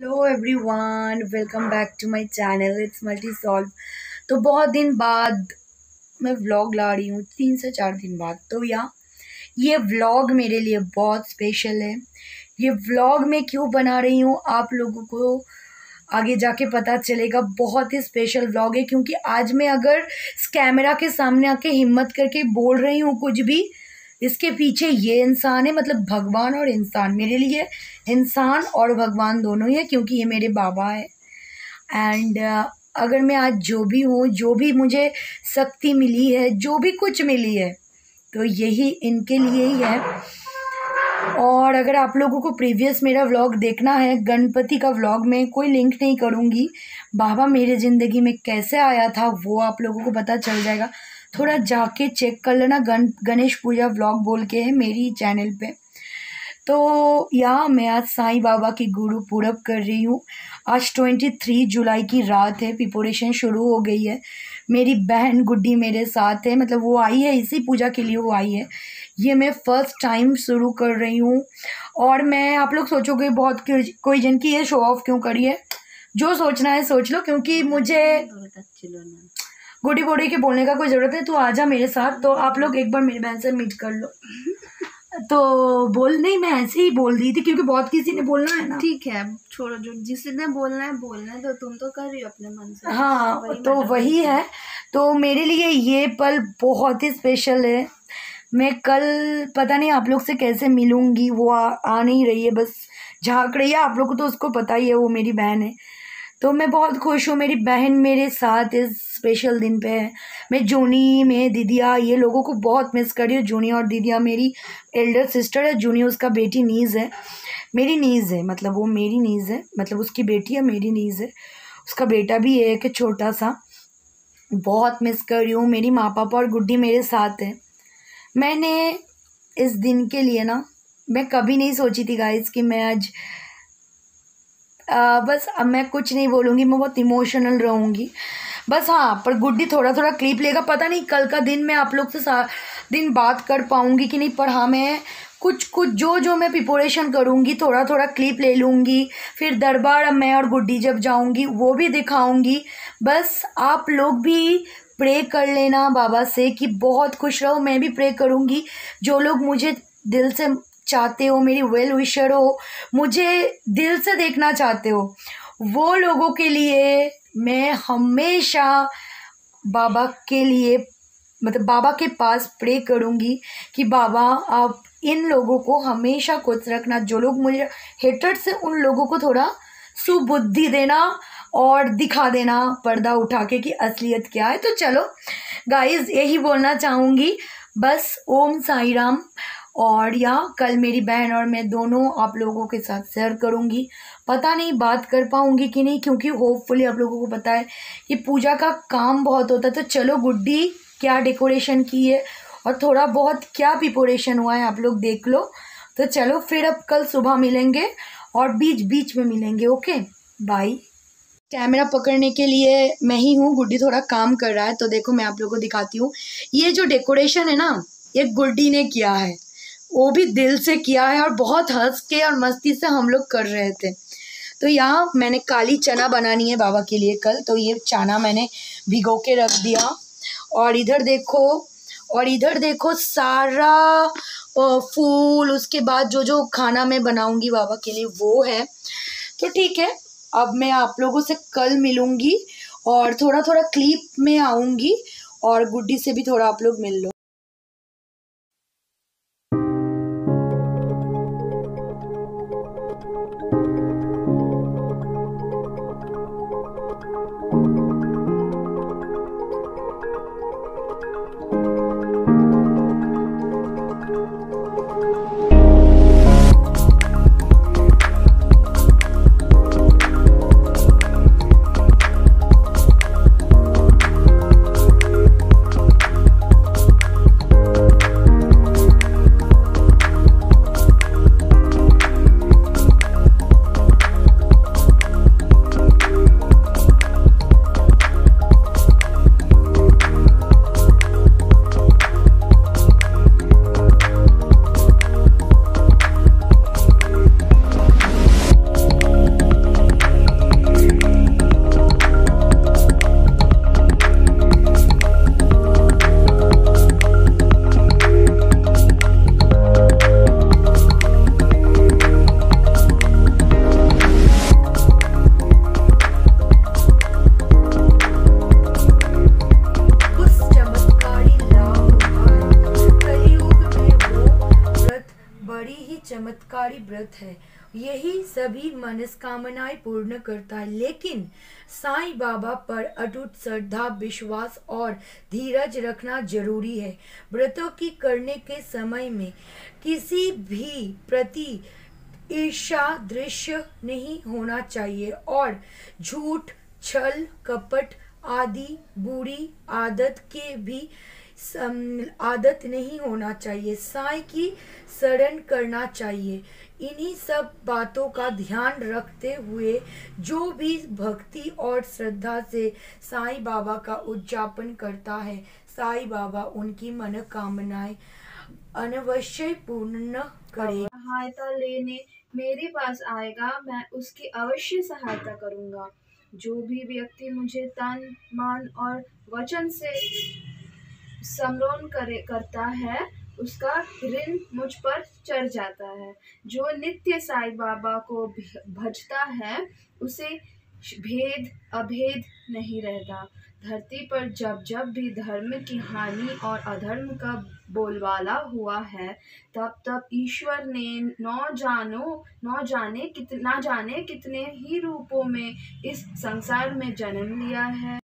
Hello everyone welcome back to my channel it's multi solve तो बहुत दिन बाद मैं व्लॉग ला रही हूँ, तीन से चार दिन बाद। तो या, ये व्लॉग मेरे लिए बहुत स्पेशल है। ये व्लॉग मैं क्यों बना रही हूँ, आप लोगों को आगे जाके पता चलेगा। बहुत ही स्पेशल व्लॉग है, क्योंकि आज मैं अगर कैमरा के सामने आके हिम्मत करके बोल रही हूँ कुछ भी इसके पीछे ये इंसान है मतलब भगवान और इंसान मेरे लिए इंसान और भगवान दोनों ही है क्योंकि ये मेरे बाबा है। एंड uh, अगर मैं आज जो भी हूँ जो भी मुझे शक्ति मिली है जो भी कुछ मिली है तो यही इनके लिए ही है। और अगर आप लोगों को प्रीवियस मेरा व्लॉग देखना है गणपति का व्लॉग में कोई लिंक नहीं करूँगी बाबा मेरे ज़िंदगी में कैसे आया था वो आप लोगों को पता चल जाएगा। थोड़ा जाके चेक कर लेना। गण गणेश पूजा व्लॉग बोल के है मेरी चैनल पे। तो यहाँ मैं आज साईं बाबा की गुरु पूरब कर रही हूँ। आज ट्वेंटी थ्री जुलाई की रात है प्रिपोरेशन शुरू हो गई है। मेरी बहन गुड्डी मेरे साथ है मतलब वो आई है, इसी पूजा के लिए वो आई है। ये मैं फ़र्स्ट टाइम शुरू कर रही हूँ। और मैं, आप लोग सोचोगे बहुत कोई जन की ये शो ऑफ़ क्यों करी है? जो सोचना है सोच लो, क्योंकि मुझे गुडी बोडी के बोलने का कोई ज़रूरत है तू आ जा मेरे साथ तो आप लोग एक बार मेरी बहन से मीट कर लो। तो बोल नहीं मैं ऐसे ही बोल दी थी क्योंकि बहुत किसी ने बोलना है ना। ठीक है छोड़ो जो जिसने बोलना है बोलना है तो तुम तो कर रही हो अपने मन से। हाँ वही तो वही है। तो मेरे लिए ये पल बहुत ही स्पेशल है। मैं कल पता नहीं आप लोग से कैसे मिलूँगी वो आ, आ नहीं रही है बस झाँक रही है। आप लोग को तो उसको पता ही है वो मेरी बहन है। तो मैं बहुत खुश हूँ। मेरी बहन मेरे साथ इस स्पेशल दिन पे है। मैं जूनी में दीदिया, ये लोगों को बहुत मिस कर रही हूँ। जूनी और दीदिया, मेरी एल्डर सिस्टर है। जूनी उसका बेटी नीज़ है। मेरी नीज़ है मतलब वो मेरी नीज़ है। मतलब उसकी बेटी है, मेरी नीज़ है। उसका बेटा भी है कि छोटा सा। बहुत मिस कर रही हूँ। मेरी माँ पापा और गुड्डी मेरे साथ है। मैंने इस दिन के लिए ना, मैं कभी नहीं सोची थी गाइस कि मैं आज आ, बस अब मैं कुछ नहीं बोलूँगी मैं बहुत इमोशनल रहूँगी। बस हाँ पर गुड्डी थोड़ा थोड़ा क्लिप लेगा। पता नहीं कल का दिन मैं आप लोग से दिन बात कर पाऊँगी कि नहीं पर हाँ मैं कुछ कुछ जो जो मैं प्रिपोरेशन करूँगी थोड़ा थोड़ा क्लिप ले लूँगी। फिर दरबार मैं और गुड्डी जब जाऊँगी वो भी दिखाऊँगी। बस आप लोग भी प्रे कर लेना बाबा से कि बहुत खुश रहो मैं भी प्रे करूँगी। जो लोग मुझे दिल से चाहते हो, मेरी वेल विशर हो, मुझे दिल से देखना चाहते हो, वो लोगों के लिए मैं हमेशा बाबा के लिए मतलब बाबा के पास प्रे करूँगी कि बाबा आप इन लोगों को हमेशा खुश रखना, जो लोग मुझे हेटर से उन लोगों को थोड़ा सुबुद्धि देना और दिखा देना, पर्दा उठा के कि असलियत क्या है। तो चलो गाइस यही बोलना चाहूँगी। बस ओम साई राम और या कल मेरी बहन और मैं दोनों आप लोगों के साथ शेयर करूँगी। पता नहीं बात कर पाऊँगी कि नहीं, क्योंकि होपफुली आप लोगों को पता है कि पूजा का काम बहुत होता है। तो चलो गुड्डी, क्या डेकोरेशन की है? और थोड़ा बहुत क्या प्रिपोरेशन हुआ है आप लोग देख लो। तो चलो फिर अब कल सुबह मिलेंगे और बीच बीच में मिलेंगे ओके बाय कैमरा पकड़ने के लिए मैं ही हूँ, गुड्डी थोड़ा काम कर रहा है तो देखो मैं आप लोगों को दिखाती हूँ। ये जो डेकोरेशन है ना, ये गुड्डी ने किया है। वो भी दिल से किया है और बहुत हंस के और मस्ती से हम लोग कर रहे थे। तो यहाँ मैंने काली चना बनानी है बाबा के लिए कल तो ये चना मैंने भिगो के रख दिया। और इधर देखो, और इधर देखो सारा फूल, उसके बाद जो जो खाना मैं बनाऊँगी बाबा के लिए वो है। तो ठीक है, अब मैं आप लोगों से कल मिलूँगी और थोड़ा थोड़ा क्लिप में आऊँगी और गुड्डी से भी थोड़ा आप लोग मिल लो। व्रत है। यही सभी मनस्कामनाएँ पूर्ण करता है। लेकिन साईं बाबा पर अटूट श्रद्धा, विश्वास और धीरज रखना ज़रूरी है। व्रतों की करने के समय में किसी भी प्रति ईर्षा दृश्य नहीं होना चाहिए और झूठ, छल, कपट आदि, बुरी आदत के भी आदत नहीं होना चाहिए। साई की शरण करना चाहिए। इन्हीं सब बातों का ध्यान रखते हुए जो भी भक्ति और श्रद्धा से साईं बाबा का उद्यापन करता है, साईं बाबा उनकी मनोकामनाएँ अनवश्य पूर्ण करे। सहायता लेने मेरे पास आएगा, मैं उसकी अवश्य सहायता करूँगा। जो भी व्यक्ति मुझे तन, मन और वचन से समरोन करे, करता है, उसका ऋण मुझ पर चढ़ जाता है। जो नित्य साईं बाबा को भजता है, उसे भेद, अभेद नहीं रहता। धरती पर जब जब भी धर्म की हानि और अधर्म का बोलबाला हुआ है, तब तब ईश्वर ने नौ जानो, नौ जाने कितना जाने कितने ही रूपों में इस संसार में जन्म लिया है।